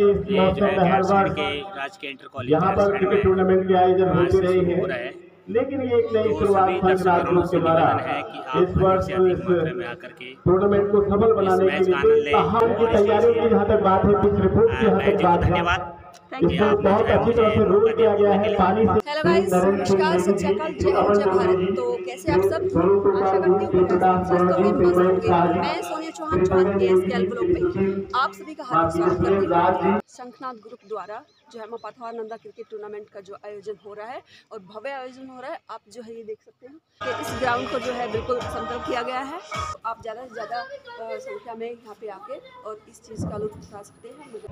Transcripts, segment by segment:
इस जो है हर गैरसैंण के राजकीय इंटर कॉलेज यहाँ पर क्रिकेट टूर्नामेंट के आयोजन होते रहे हैं लेकिन ये एक नई शुरुआत सभी संक्रांत दर्शकों ग्रुप से के द्वारा। है इस वर्ष इस टूर्नामेंट को सफल बनाने के लिए की तैयारियों की जहाँ तक बात है पिच रिपोर्ट की जहाँ तक बात है। है अच्छी है हेलो गाइस नमस्कार सत श्रीकाल जय हिंद जय भारत। तो कैसे आप सब? आशा करती हूँ कि आप सब स्वस्थ होंगे मस्त होंगे। मैं सोनिया चौहान चौहान के एस ब्लॉग में आप सभी का हार्दिक स्वागत करती हूँ। शंखनाथ ग्रुप द्वारा जो है मपाथवार नंदा क्रिकेट टूर्नामेंट का जो आयोजन हो रहा है और भव्य आयोजन हो रहा है आप जो है ये देख सकते हैं कि इस ग्राउंड को जो है बिल्कुल समतल किया गया है। आप ज़्यादा से ज़्यादा संख्या में यहाँ पे आके और इस चीज़ का लुत्फ उठा सकते हैं। मुझे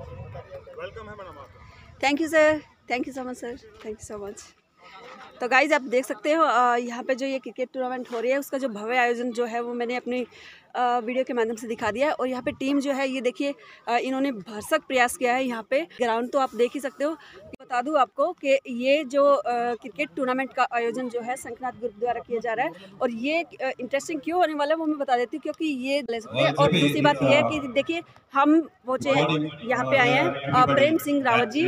thank you sir thank you so much sir thank you so much तो गाइज़ आप देख सकते हो यहाँ पे जो ये क्रिकेट टूर्नामेंट हो रही है, उसका जो भव्य आयोजन जो है, वो मैंने अपनी वीडियो के माध्यम से दिखा दिया है और यहाँ पे टीम जो है ये देखिए इन्होंने भरसक प्रयास किया है यहाँ पे। ग्राउंड तो आप देख ही सकते हो। बता दूँ आपको कि ये जो क्रिकेट टूर्नामेंट का आयोजन जो है संकनाथ ग्रुप द्वारा किया जा रहा है और ये इंटरेस्टिंग क्यों होने वाला है वो मैं बता देती हूँ क्योंकि ये ले सकते हैं। और दूसरी बात ये है कि देखिए हम पहुँचे हैं यहाँ पे आए हैं प्रेम सिंह रावत जी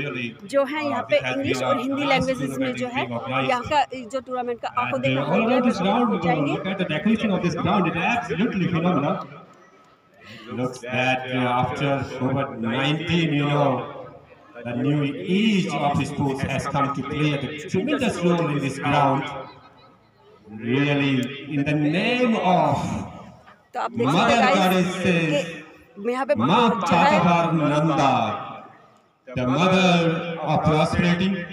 जो है यहाँ पे इंग्लिश और हिंदी लैंग्वेजेस में जो है यहाँ का जो टूर्नामेंट का आँखों देखा all around this ground, हो जाएँगे know, looks that uh, after over 19, you know, the new age of sports has come to play a tremendous role in this ground. Really, in the name of Mother Goddess, Ma Chatavar Nanda, the mother of prosperity,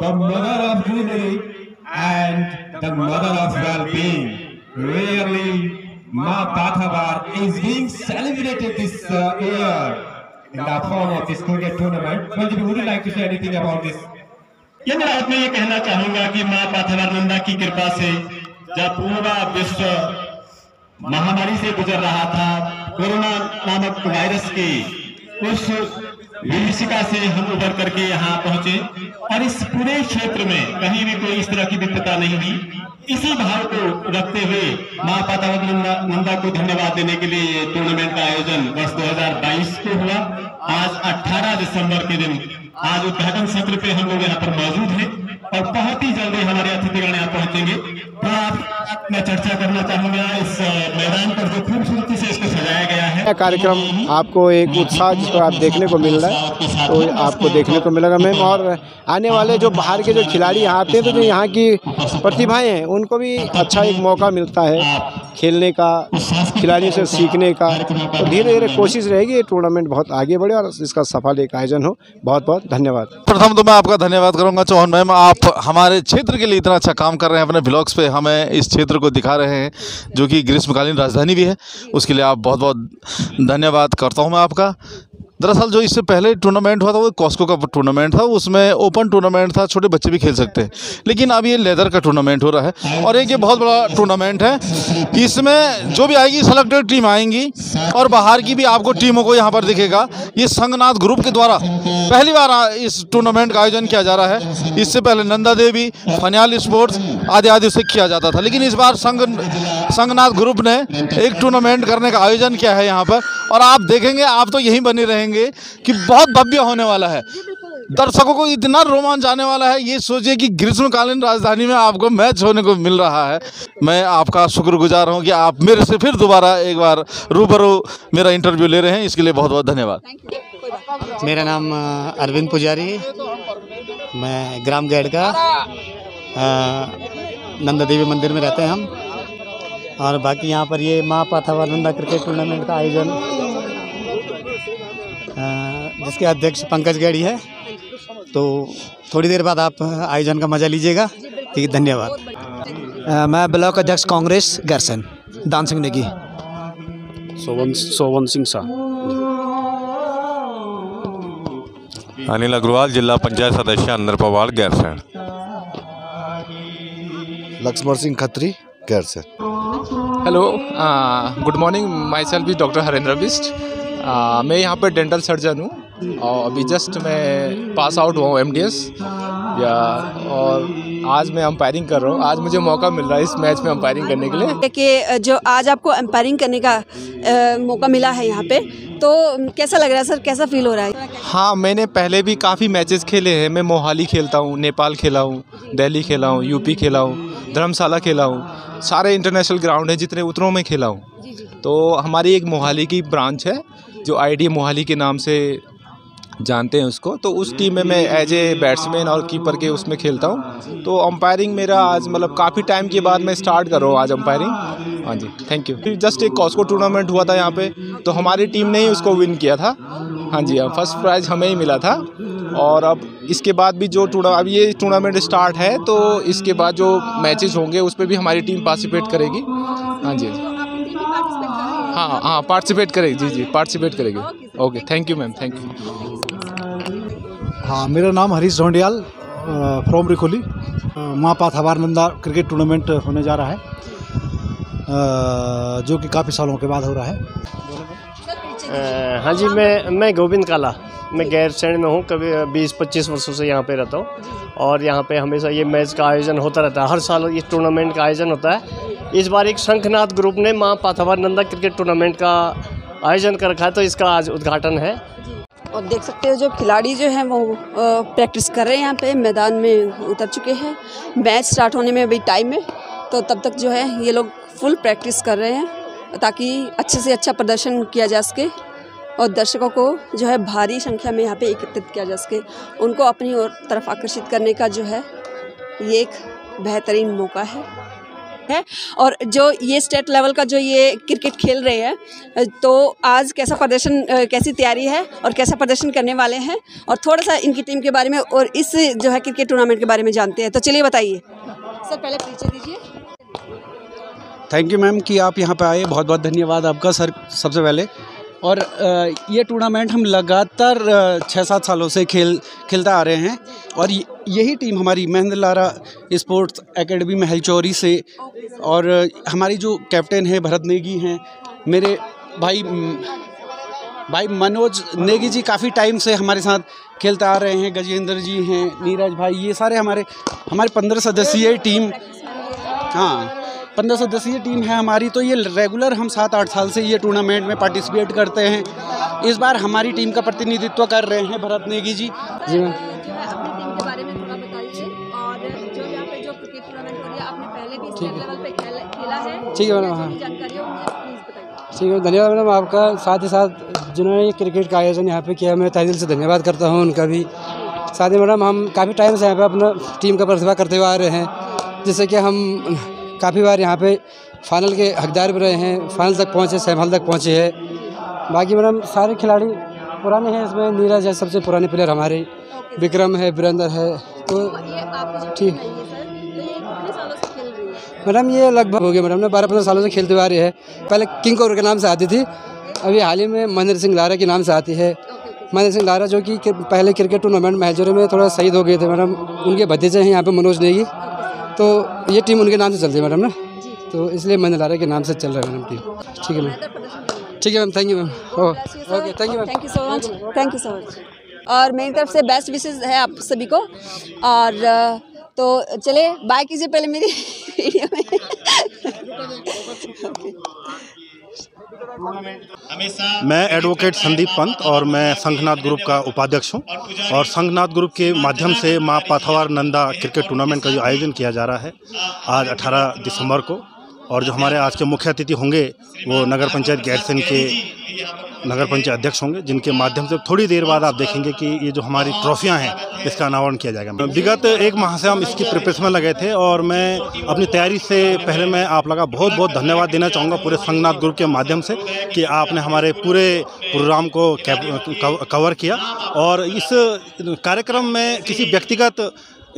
the mother of unity, and the mother of well-being. Really, Ma Patavar is being celebrated this uh, year in the form of this cricket tournament. Well, would you like to say anything about this? ये मैं में ये कहना चाहूँगा कि माँ पाथवानंदा की कृपा से जब पूरा विश्व महामारी से गुजर रहा था कोरोना नामक वायरस की उस विभीषिका से हम उभर करके यहाँ पहुँचे। और इस पूरे क्षेत्र में कहीं भी कोई इस तरह की विपत्ता नहीं हुई। इसी भाव को रखते हुए माँ पातावनंदा नंदा को धन्यवाद देने के लिए ये टूर्नामेंट का आयोजन वर्ष 2022 को हुआ। आज 18 दिसंबर के दिन, आज उद्घाटन सत्र पे हम लोग यहाँ पर मौजूद हैं। और बहुत ही जल्दी हमारे अतिथिगण यहाँ पहुँचेंगे। आप मैं चर्चा करना चाहूँगा इस मैदान पर जो खूबसूरती से इसको सजाया गया है। कार्यक्रम आपको एक उत्साह जिसको आप देखने को मिल रहा है तो आपको देखने को मिलेगा मैम। और आने वाले जो बाहर के जो खिलाड़ी यहाँ आते हैं तो जो यहाँ की प्रतिभाएँ हैं उनको भी अच्छा एक मौका मिलता है खेलने का खिलाड़ियों से सीखने का। तो धीरे धीरे कोशिश रहेगी ये टूर्नामेंट बहुत आगे बढ़े और इसका सफल एक आयोजन हो। बहुत बहुत धन्यवाद। प्रथम तो मैं आपका धन्यवाद करूँगा चौहान मैम। आप हमारे क्षेत्र के लिए इतना अच्छा काम कर रहे हैं अपने ब्लॉग्स पे। हमें इस क्षेत्र को दिखा रहे हैं, जो कि ग्रीष्मकालीन राजधानी भी है। उसके लिए आप बहुत बहुत धन्यवाद करता हूँ मैं आपका। दरअसल जो इससे पहले टूर्नामेंट हुआ था, वो कॉस्को का टूर्नामेंट था, उसमें ओपन टूर्नामेंट था, छोटे बच्चे भी खेल सकते। हैं लेकिन अब ये लेदर का टूर्नामेंट हो रहा है, और एक ये बहुत बड़ा टूर्नामेंट है, इसमें जो भी आएगी सेलेक्टेड टीम आएँगी, और बाहर की भी आपको टीमों को यहाँ पर दिखेगा। ये संगनाथ ग्रुप के द्वारा पहली बार इस टूर्नामेंट का आयोजन किया जा रहा है। इससे पहले नंदा देवी, फनियाल स्पोर्ट्स आदि आदि से किया जाता था। लेकिन इस बार संग, संगनाथ ग्रुप ने एक टूर्नामेंट करने का आयोजन किया है यहाँ पर, और आप देखेंगे, आप तो यहीं बने रहेंगे। कि बहुत भव्य होने वाला है। दर्शकों को इतना रोमांच आने वाला है ये सोचिए कि ग्रीष्मकालीन राजधानी में आपको मैच होने को मिल रहा है। मैं आपका शुक्रगुजार हूँ कि आप मेरे से फिर दोबारा एक बार रूबरू मेरा इंटरव्यू ले रहे हैं। इसके लिए बहुत बहुत धन्यवाद मेरा नाम अरविंद पुजारी। मैं ग्राम गैड का नंदा देवी मंदिर में रहते हैं हम। और बाकी यहाँ पर ये माँ पाथावानंदा क्रिकेट टूर्नामेंट का आयोजन जिसके अध्यक्ष पंकज गैड़ी है। तो थोड़ी देर बाद आप आयोजन का मज़ा लीजिएगा। ठीक है धन्यवाद मैं ब्लॉक अध्यक्ष कांग्रेस गैरसन दान सिंह नेगी। सोवन सोवन सिंह शाह अनिल अग्रवाल जिला पंचायत सदस्य अंदर Pawal Gairsain. Laxman Singh Khatri Gairsain. Hello good morning myself is doctor Harendra Bisht मैं यहाँ पर डेंटल सर्जन हूँ। और अभी जस्ट मैं पास आउट हुआ हूँ एम डी एस या और आज मैं अंपायरिंग कर रहा हूँ। आज मुझे मौका मिल रहा है इस मैच में अंपायरिंग करने के लिए। कि जो आज आपको एम्पायरिंग करने का अ, मौका मिला है यहाँ पे तो कैसा लग रहा है सर? कैसा फील हो रहा है? हाँ मैंने पहले भी काफ़ी मैचेस खेले हैं। मैं मोहाली खेलता हूँ नेपाल खेला हूँ दिल्ली खेला हूँ यूपी खेला हूँ धर्मशाला खेला हूँ। सारे इंटरनेशनल ग्राउंड हैं जितने उतनों में खेला हूँ। तो हमारी एक मोहाली की ब्रांच है जो आईडी मोहाली के नाम से जानते हैं उसको तो उस टीम में मैं एज ए बैट्समैन और कीपर के उसमें खेलता हूँ। तो अंपायरिंग मेरा आज मतलब काफ़ी टाइम के बाद मैं स्टार्ट कर रहा हूँ आज अंपायरिंग हाँ जी थैंक यू जस्ट एक कॉस्को टूर्नामेंट हुआ था यहाँ पे तो हमारी टीम ने ही उसको विन किया था। हाँ जी हाँ फ़र्स्ट प्राइज़ हमें ही मिला था। और अब इसके बाद भी जो टूर्ना अब ये टूर्नामेंट स्टार्ट है तो इसके बाद जो मैचेस होंगे उस पर भी हमारी टीम पार्टिसिपेट करेगी। हाँ जी हाँ हाँ? पार्टिसिपेट करेगी जी जी पार्टिसिपेट करेगी। Okay thank you ma'am thank you हाँ मेरा नाम हरीश ढोंडियाल फ्रॉम रिखोली माँ पाथावारनंदा क्रिकेट टूर्नामेंट होने जा रहा है। जो कि काफ़ी सालों के बाद हो रहा है। हाँ जी मैं मैं गोविंद काला। मैं गैरसैंड में हूँ कभी बीस पच्चीस वर्षों से यहाँ पे रहता हूँ। और यहाँ पे हमेशा ये मैच का आयोजन होता रहता है। हर साल ये टूर्नामेंट का आयोजन होता है। इस बार एक शंखनाथ ग्रुप ने माँ पाथावर नंदा क्रिकेट टूर्नामेंट का आयोजन कर रखा है तो इसका आज उद्घाटन है। और देख सकते हो, जो खिलाड़ी जो हैं वो प्रैक्टिस कर रहे हैं यहाँ पे, मैदान में उतर चुके हैं। मैच स्टार्ट होने में अभी टाइम है तो तब तक जो है ये लोग फुल प्रैक्टिस कर रहे हैं, ताकि अच्छे से अच्छा प्रदर्शन किया जा सके, और दर्शकों को जो है भारी संख्या में यहाँ पे एकत्रित किया जा सके। उनको अपनी ओर तरफ़ आकर्षित करने का जो है, ये एक बेहतरीन मौका है। है। और जो ये स्टेट लेवल का जो ये क्रिकेट खेल रहे हैं तो आज कैसा प्रदर्शन कैसी तैयारी है और कैसा प्रदर्शन करने वाले हैं? और थोड़ा सा इनकी टीम के बारे में और इस जो है क्रिकेट टूर्नामेंट के बारे में जानते हैं। तो चलिए बताइए। सर पहले परिचय दीजिए। थैंक यू मैम कि आप यहाँ पर आए। बहुत बहुत धन्यवाद आपका सर सबसे पहले। और ये टूर्नामेंट हम लगातार छः सात सालों से खेल, खेलता आ रहे हैं। और यही टीम हमारी Mahendra Lara sports academy Mahalchauri से और हमारी जो कैप्टन है भरत नेगी हैं, मेरे भाई भाई मनोज नेगी जी काफ़ी टाइम से हमारे साथ खेलते आ रहे हैं, गजेंद्र जी हैं, नीरज भाई, ये सारे हमारे हमारे पंद्रह सदस्यीय टीम हाँ। पंद्रह सदस्यीय टीम है हमारी तो ये रेगुलर हम सात आठ साल से ये टूर्नामेंट में पार्टिसिपेट करते हैं। इस बार हमारी टीम का प्रतिनिधित्व कर रहे हैं भरत नेगी जी। जी मैम। के बारे में थोड़ा बताइए और जो यहाँ पे जो क्रिकेट टूर्नामेंट हो रही है आपने पहले भी स्टेट लेवल पे खेला खेला है? ठीक है मैडम, हाँ। ठीक है धन्यवाद मैडम आपका साथ ही साथ जिन्होंने ये क्रिकेट का आयोजन यहाँ पे किया मैं तहे दिल से धन्यवाद करता हूँ उनका भी। साथ ही मैडम हम काफ़ी टाइम से यहाँ पे अपना टीम का प्रतिभा करते हुए आ रहे हैं जिससे कि हम काफ़ी बार यहाँ पे फाइनल के हकदार भी रहे हैं फाइनल तक पहुँचे सेमीफाइनल तक पहुँचे हैं। बाकी मैडम सारे खिलाड़ी पुराने हैं इसमें। नीरज है सबसे पुराने प्लेयर हमारे। विक्रम है वीरेंद्र है तो ठीक। मैडम ये लगभग हो गया मैडम ने बारह पंद्रह सालों से खेलते हुए आ रही है। पहले किंग कोर के नाम से आती थी अभी हाल ही में महेंद्र सिंह लारा के नाम से आती है। महेंद्र सिंह लारा जो कि पहले क्रिकेट टूर्नामेंट मैचों में थोड़ा शहीद हो गए थे मैडम। उनके भतीजे हैं यहाँ पे मनोज नेगी। तो ये टीम उनके नाम से चलती है मैडम ना? तो इसलिए महेंद्र लारा के नाम से चल रहा है मैडम टीम। ठीक है मैम। ठीक है ma'am thank you ma'am. Okay thank you ma'am. Thank you so much thank you so much और मेरी तरफ़ से बेस्ट विशेज है आप सभी को। और तो चले बाय कीजिए पहले मेरी वीडियो में। मैं एडवोकेट संदीप पंत और मैं संघनाथ ग्रुप का उपाध्यक्ष हूँ और संघनाथ ग्रुप के माध्यम से माँ पाथावार नंदा क्रिकेट टूर्नामेंट का जो आयोजन किया जा रहा है आज 18 दिसंबर को और जो हमारे आज के मुख्य अतिथि होंगे वो नगर पंचायत गैरसेन के नगर पंचायत अध्यक्ष होंगे, जिनके माध्यम से थोड़ी देर बाद आप देखेंगे कि ये जो हमारी ट्रॉफियाँ हैं, इसका अनावरण किया जाएगा। विगत एक माह से हम इसकी प्रिपरेशन में लगे थे और मैं अपनी तैयारी से पहले मैं आप लगा बहुत बहुत धन्यवाद देना चाहूँगा पूरे संगनाथ ग्रुप के माध्यम से कि आपने हमारे पूरे प्रोग्राम को कवर किया। और इस कार्यक्रम में किसी व्यक्तिगत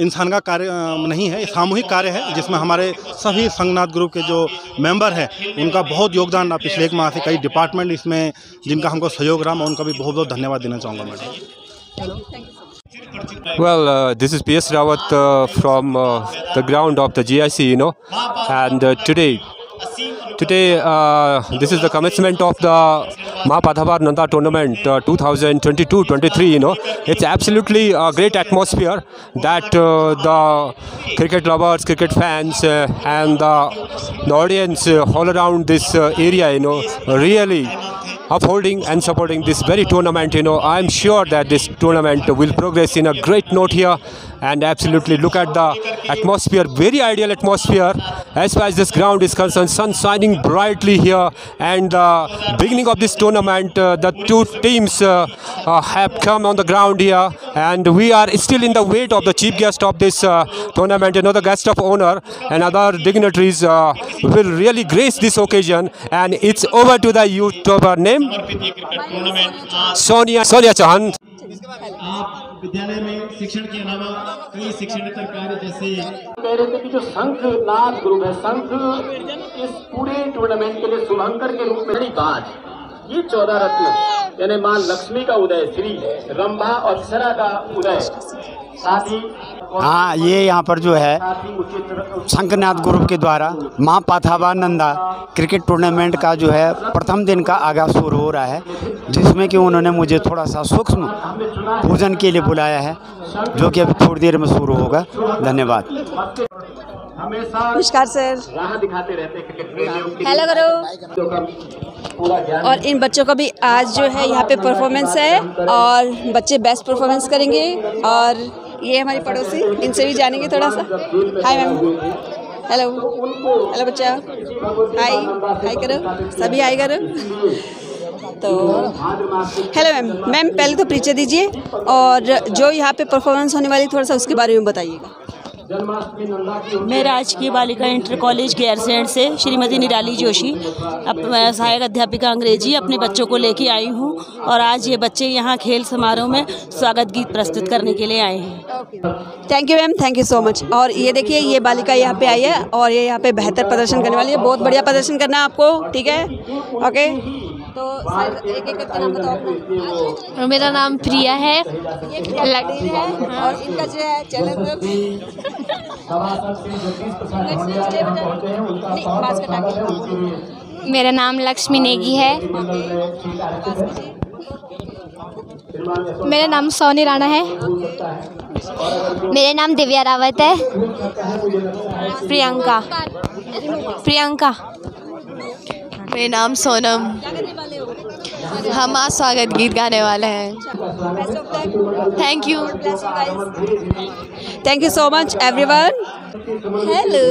इंसान का कार्य नहीं है सामूहिक कार्य है जिसमें हमारे सभी संगनाथ ग्रुप के जो मेंबर हैं उनका बहुत योगदान रहा पिछले एक माह से कई डिपार्टमेंट इसमें जिनका हमको सहयोग रहा मैं उनका भी बहुत बहुत धन्यवाद देना चाहूँगा madam. Well, uh, this is PS Rawat uh, from uh, the ground of the GIC, you know, and uh, today, today uh, this is the commencement of the Mahapadhavar Nanda tournament uh, 2022-23. You know, it's absolutely a great atmosphere that uh, the cricket lovers, cricket fans, uh, and the, audience uh, all around this uh, area, you know, really upholding and supporting this very tournament. You know, I'm sure that this tournament will progress in a great note here. And absolutely, look at the atmosphere, very ideal atmosphere. As far as this ground is concerned, sun shining brightly here. And the beginning of this tournament, uh, the two teams uh, uh, have come on the ground here, and we are still in the wait of the chief guest of this uh, tournament. You know, the guest of honor and other dignitaries uh, will really grace this occasion. And it's over to the YouTuber name, Sonia Sonia Chauhan. आप विद्यालय में शिक्षण के अलावा कई शिक्षण कार्य जैसे कह रहे थे कि जो संघ नाथ ग्रुप है संघ इस पूरे टूर्नामेंट के लिए शुभंकर के रूप में बड़ी बात ये चौदह रत्न यानी माँ लक्ष्मी का उदय श्री रंभा और अप्सरा का उदय। साथ ही हाँ ये यहाँ पर जो है शंखनाथ ग्रुप के द्वारा माँ पाथावानंदा क्रिकेट टूर्नामेंट का जो है प्रथम दिन का आगाज़ शुरू हो रहा है जिसमें कि उन्होंने मुझे थोड़ा सा सूक्ष्म पूजन के लिए बुलाया है जो कि अभी थोड़ी देर में शुरू होगा। धन्यवाद। नमस्कार सर। राह दिखाते रहते हेलो करो। और इन बच्चों का भी आज जो है यहाँ पे परफॉर्मेंस है और बच्चे बेस्ट परफॉर्मेंस करेंगे। और ये हमारी पड़ोसी इनसे भी जानेंगे थोड़ा सा। हाय मैम हेलो हेलो बच्चा। हाय हाय करो। सभी हाय करो। तो हेलो मैम मैम पहले तो परिचय दीजिए और जो यहाँ पे परफॉर्मेंस होने वाली थोड़ा सा उसके बारे में बताइएगा। मैं राजकीय बालिका इंटर कॉलेज गैरसैंड से श्रीमती निराली जोशी। अप सहायक अध्यापिका अंग्रेज़ी अपने बच्चों को लेके आई हूँ और आज ये बच्चे यहाँ खेल समारोह में स्वागत गीत प्रस्तुत करने के लिए आए हैं। Thank you ma'am thank you so much और ये देखिए ये बालिका यहाँ पे आई है और ये यहाँ पे बेहतर प्रदर्शन करने वाली है। बहुत बढ़िया प्रदर्शन करना है आपको ठीक है? ओके तो सर एक एक करके नाम बताओ मेरा नाम प्रिया है। ये लड़ी है और इनका जो है चैनल मेरा नाम लक्ष्मी नेगी है। मेरा नाम सोनी राणा है। मेरा नाम दिव्या रावत है। प्रियंका। प्रियंका। मेरा नाम सोनम। हम आज स्वागत गीत गाने वाले हैं। Thank you thank you so much everyone hello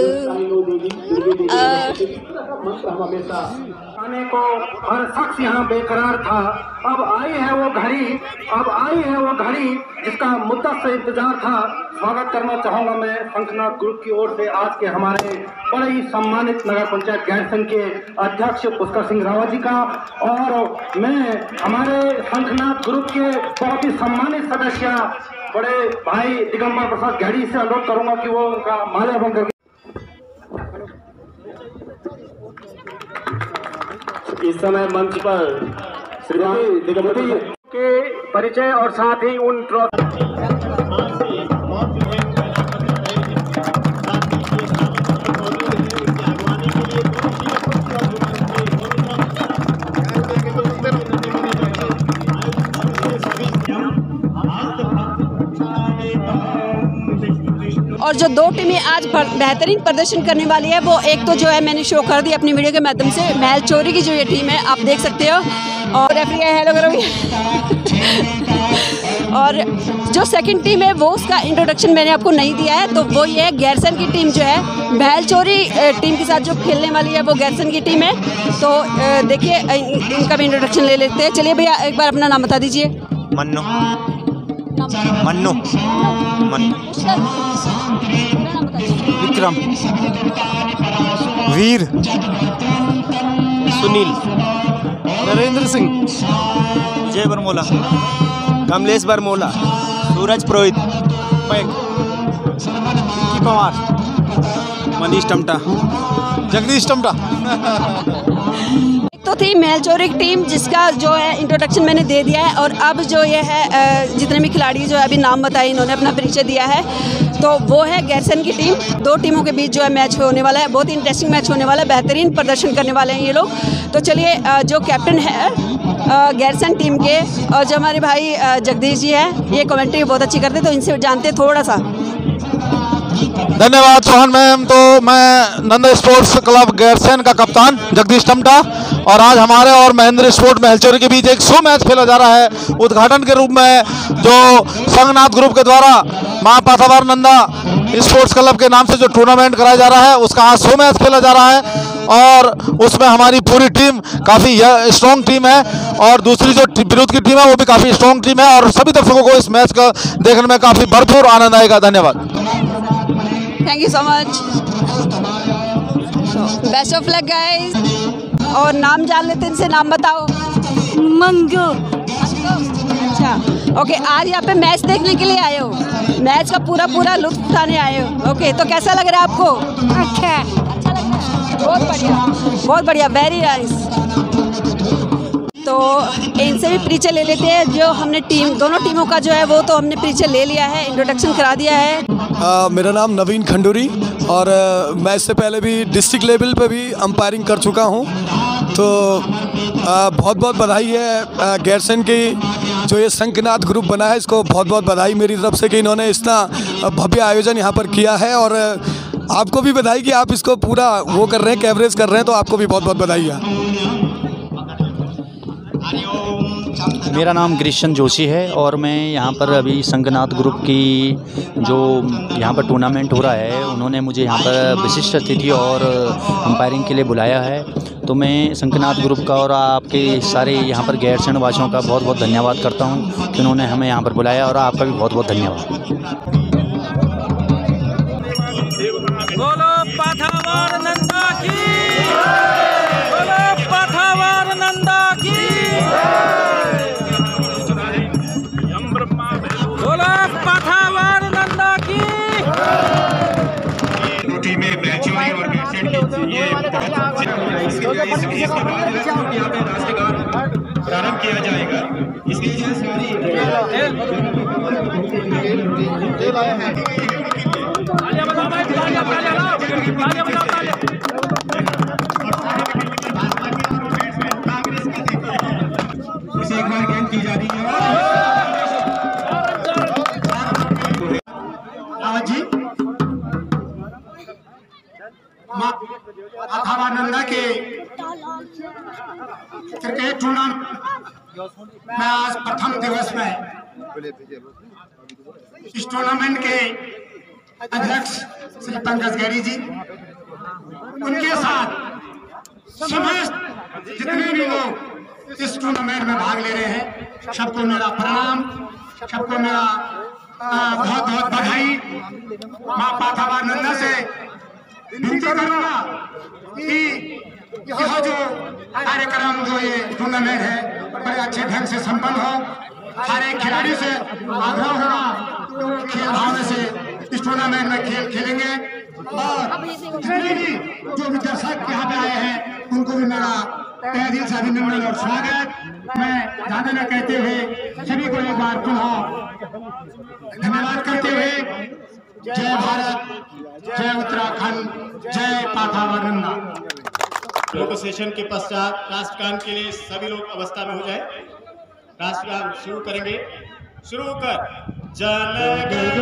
आने को हर शख्स यहाँ बेकरार था। अब आई है वो घड़ी, अब आई है वो घड़ी, जिसका मुद्दा से इंतज़ार था। स्वागत करना चाहूँगा मैं शंखनाथ ग्रुप की ओर से आज के हमारे बड़े ही सम्मानित नगर पंचायत गैरसंघ के अध्यक्ष पुष्कर सिंह रावत जी का। और मैं, हमारे शंखनाथ ग्रुप के बहुत ही सम्मानित सदस्य, बड़े भाई दिगंबर प्रसाद गैड़ी से अनुरोध करूँगा कि वो उनका माल्यार्पण करके इस समय मंच पर श्रीमती के परिचय और साथ ही उन ट्रॉफी और जो दो टीमें आज बेहतरीन प्रदर्शन करने वाली है, वो एक तो जो है मैंने शो कर दी अपनी वीडियो के माध्यम से, महल चोरी की जो ये टीम है, आप देख सकते हो। और रेफरी हेलो करो। और जो सेकंड टीम है, वो उसका इंट्रोडक्शन मैंने आपको नहीं दिया है तो वो ये है गैरसन की टीम जो है, महल चोरी टीम के साथ जो खेलने वाली है, वो गैरसन की टीम है। तो देखिए इनका भी इंट्रोडक्शन ले लेते हैं। चलिए भैया, एक बार अपना नाम बता दीजिए। मन्नू। मन्नू। मन्नू। विक्रम। वीर। सुनील। नरेंद्र सिंह। विजय बरमोला। कमलेश बरमोला। सूरज पुरोहित। विक्की पवार। मनीष टमटा। जगदीश टमटा। एक तो थी महलचोरी की टीम, जिसका जो है इंट्रोडक्शन मैंने दे दिया है और अब जो ये है जितने भी खिलाड़ी जो है अभी नाम बताए, इन्होंने अपना परिचय दिया है। तो वो है गैरसन की टीम। दो टीमों के बीच जो है मैच होने वाला है। बहुत ही इंटरेस्टिंग मैच होने वाला है, बेहतरीन प्रदर्शन करने वाले हैं ये लोग। तो चलिए जो कैप्टन है गैरसन टीम के, और जो हमारे भाई जगदीश जी हैं, ये कमेंट्री बहुत अच्छी करते तो इनसे जानते थोड़ा सा। धन्यवाद चौहान मैम। तो मैं नंदा स्पोर्ट्स क्लब गैरसैन का कप्तान जगदीश टमटा और आज हमारे और महेंद्र स्पोर्ट महलचोरी के बीच एक शो मैच खेला जा रहा है। उद्घाटन के रूप में जो संगनाथ ग्रुप के द्वारा माँ पाथावार नंदा स्पोर्ट्स क्लब के नाम से जो टूर्नामेंट कराया जा रहा है, उसका आज शो मैच खेला जा रहा है और उसमें हमारी पूरी टीम काफ़ी स्ट्रॉन्ग टीम है और दूसरी जो विरोध की टीम है, वो भी काफ़ी स्ट्रॉन्ग टीम है और सभी दर्शकों को इस मैच का देखने में काफ़ी भरपूर आनंद आएगा। धन्यवाद। Thank you so much best of luck guys और नाम जान लेते इनसे नाम बताओ। मंगो। अच्छा ओके आज यहाँ पे मैच देखने के लिए आए हो। मैच का पूरा पूरा लुत्फ उठाने आए हो। ओके तो कैसा लग रहा है आपको? अच्छा अच्छा लग रहा है। बहुत बढ़िया बहुत बढ़िया वेरी नाइस तो इनसे भी परिचय ले लेते हैं। जो हमने टीम दोनों टीमों का जो है वो तो हमने परिचय ले लिया है इंट्रोडक्शन करा दिया है। आ, मेरा नाम नवीन खंडूरी और आ, मैं इससे पहले भी डिस्ट्रिक्ट लेवल पे भी अंपायरिंग कर चुका हूँ। तो आ, बहुत बहुत बधाई है गैरसन की जो ये संकनाथ ग्रुप बना है इसको बहुत बहुत बधाई मेरी तरफ़ से कि इन्होंने इतना भव्य आयोजन यहाँ पर किया है और आपको भी बधाई कि आप इसको पूरा वो कर रहे हैं कैवरेज कर रहे हैं तो आपको भी बहुत बहुत बधाई है। मेरा नाम ग्रीशन जोशी है और मैं यहाँ पर अभी संगनाथ ग्रुप की जो यहाँ पर टूर्नामेंट हो रहा है, उन्होंने मुझे यहाँ पर विशिष्ट अतिथि और अंपायरिंग के लिए बुलाया है। तो मैं संगनाथ ग्रुप का और आपके सारे यहाँ पर गैरसैंण वासियों का बहुत बहुत धन्यवाद करता हूँ कि उन्होंने हमें यहाँ पर बुलाया और आपका भी बहुत बहुत धन्यवाद ये इसके इस- बाद यहाँ पे राष्ट्रगान प्रारंभ किया जाएगा। इसके लिए सारी उसे एक बार गेंद की जा रही है। अथावानंदा के क्रिकेट टूर्नामेंट में आज प्रथम दिवस में इस टूर्नामेंट के अध्यक्ष श्री पंकज गैरी जी, उनके साथ समस्त जितने भी लोग इस टूर्नामेंट में भाग ले रहे हैं, सबको मेरा प्रणाम, सबको मेरा बहुत बहुत बधाई। माँ पाथावानंदा से विनती करूँगा कि यह जो कार्यक्रम जो ये टूर्नामेंट है, बड़े अच्छे ढंग से संपन्न हो। हर एक खिलाड़ी से आग्रह होगा खेल भावना से इस टूर्नामेंट में खेल खेलेंगे। और जितने भी जो भी दर्शक यहाँ पे आए हैं, उनको भी मेरा तहे दिल से अभिनंदन और स्वागत। मैं ज़्यादा न कहते हुए सभी को एक बार पुनः धन्यवाद करते हुए जय भारत जय उत्तराखंड जय पाथावानंदा लोक सेशन के पश्चात राष्ट्रगान के लिए सभी लोग अवस्था में हो जाए। राष्ट्रगान शुरू करेंगे। शुरू कर जन गण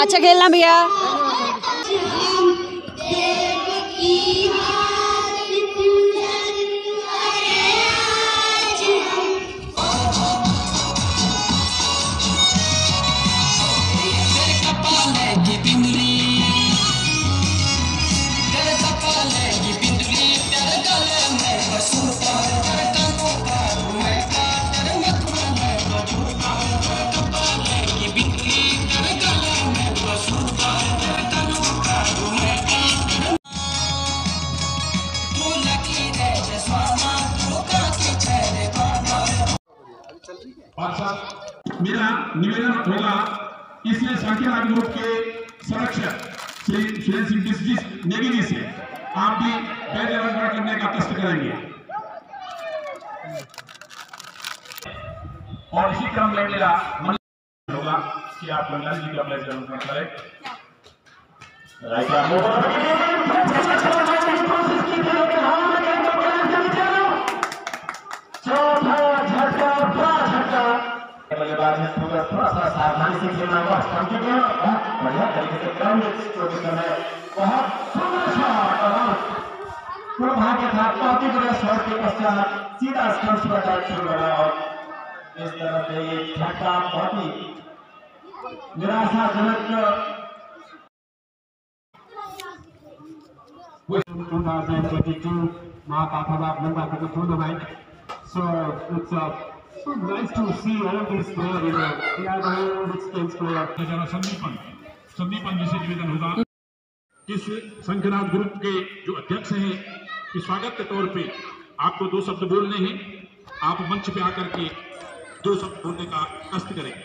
अच्छा खेलना भैया। मेरा निवेदन होगा इसलिए संख्या ग्रुप के संरक्षक श्री सुरेंद्र सिंह डिस्ट्रिक्ट नेगी जी से आप भी बैच अलर्ट करने का कष्ट करेंगे। और इसी क्रम में मेरा मन होगा कि आप मंडल जी का बैच अलर्ट करें चौथा बल्लेबाज ने थोड़ा थोड़ा सा सावधानी से खेलना होगा समझ गया बढ़िया तरीके से क्रम चौथे समय बहुत सुंदर शॉट और पूरा भाग्य था काफ़ी बड़े शॉट के पश्चात सीधा स्टंप्स पर अटैक शुरू करा और इस तरह से ये झटका बहुत ही निराशाजनक 2022 Mahapathala Nanda Cricket Tournament. So it's uh, so nice to see all these players, you know, they are the old experienced players. जरा संदीपन संदीपन जी से निवेदन होगा। इस संघनाथ ग्रुप के जो अध्यक्ष हैं कि स्वागत के तौर पे आपको दो शब्द बोलने हैं। आप मंच पे आकर के दो शब्द बोलने का कष्ट करेंगे।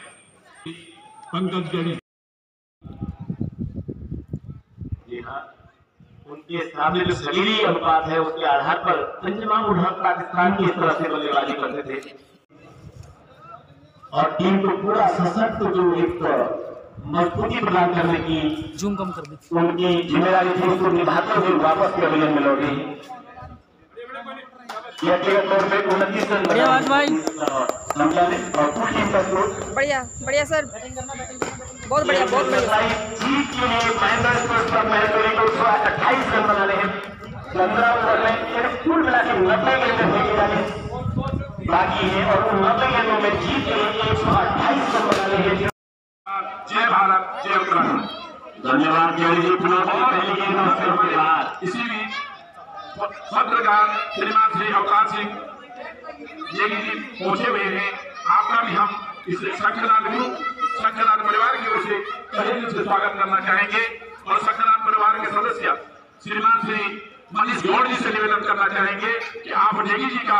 पंकज गढ़ी हाँ उनके सामने जो शरीरी अनुपात है उसके आधार पर उड़हत पाकिस्तान की इस तरह से बल्लेबाजी करते थे। और टीम को पूरा सशक्त जो एक मजबूती प्रदान करने की जूम कम कर दी। उनकी ज़िम्मेदारी थी उसको निभाते हुए वापस पवेलियन में लौटे। व्यक्तिगत तौर पे उनतीस रन संख्या में और कुल टीम का स्कोर बढ़िया बढ़िया सर। बहुत बढ़िया बहुत बढ़िया। जीत के लिए महेंद्र स्पोर्ट्स क्लब महतोली को एक सौ अट्ठाईस रन बनाने हैं। पंद्रह ओवर में कुल मिला के नब्बे गेंद खेली जानी बाकी है और उन नब्बे गेंदों में जीत के एक सौ अट्ठाईस रन बनाने हैं। जय भारत जय उत्तराखंड। धन्यवाद जय जी पहली गेंद उसके बाद इसी बीच पत्रकार श्रीमान श्री अवतार सिंह ये जी पहुँचे हुए हैं। आपका भी हम इस शंखनाथ ग्रुप शंखनाथ परिवार की ओर से तहे से स्वागत करना चाहेंगे। और शंखनाथ परिवार के सदस्य श्रीमान श्री मनीष गौड़ जी से निवेदन करना चाहेंगे कि आप नेगी जी का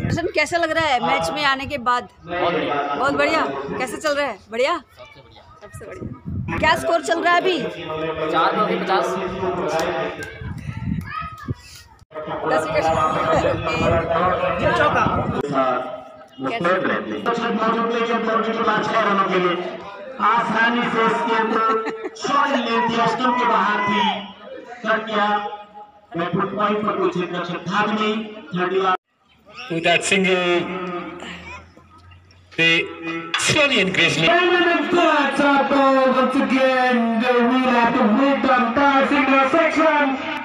दर्शन कैसा लग रहा है मैच में आने के बाद? बहुत बढ़िया। कैसे चल रहा है? बढ़िया? सबसे बढ़िया। क्या स्कोर चल रहा है अभी? चार नौ पचास। दस आसानी से इसके अंदर शॉट लेती है स्टंप के बाहर थी। third that we the championship Dhagni. With that single, they slowly once again, they will have to wait on passing the section.